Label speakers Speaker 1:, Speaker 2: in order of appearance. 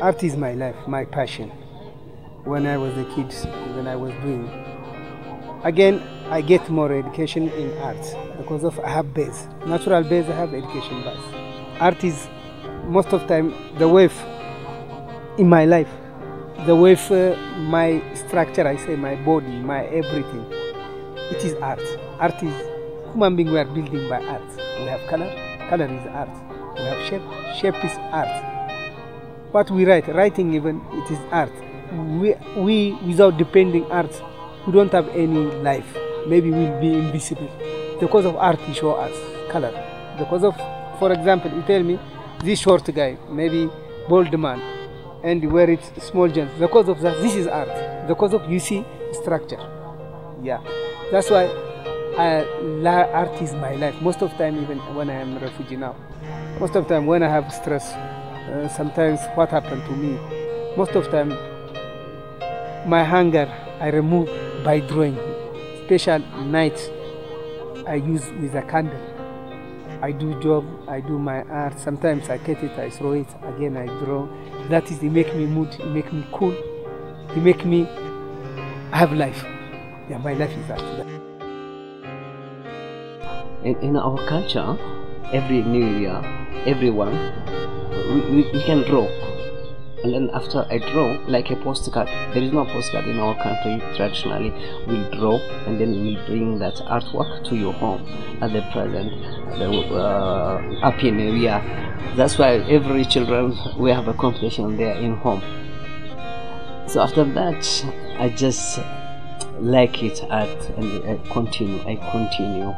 Speaker 1: art is my life, my passion. When I was a kid, when I was doing. Again, I get more education in art because of I have base, natural base. I have education base. Art is most of time the wave in my life, the wave uh, my structure. I say my body, my everything. It is art. Art is human being. We are building by art. We have color. Color is art. We have shape. Shape is art what we write, writing even, it is art. We, we without depending art, we don't have any life. Maybe we'll be invisible. Because of art, you show us color. Because of, for example, you tell me, this short guy, maybe bold man, and where it's small jeans. Because of that, this is art. Because of, you see, structure. Yeah. That's why I, art is my life. Most of time, even when I am refugee now, most of time when I have stress, uh, sometimes what happened to me most of time my hunger i remove by drawing. Special night i use with a candle. I do job i do my art. Sometimes i get it i throw it. Again i draw. That is it make me mood it make me cool. It make me have life. Yeah my life is after that.
Speaker 2: In, in our culture every new year everyone we, we, can draw. And then after I draw like a postcard there is no postcard in our country. Traditionally we'll draw and then we'll bring that artwork to your home at the present the uh, happy new year that's why every children we have a competition there in home. So after that I just like it art and I continue I continue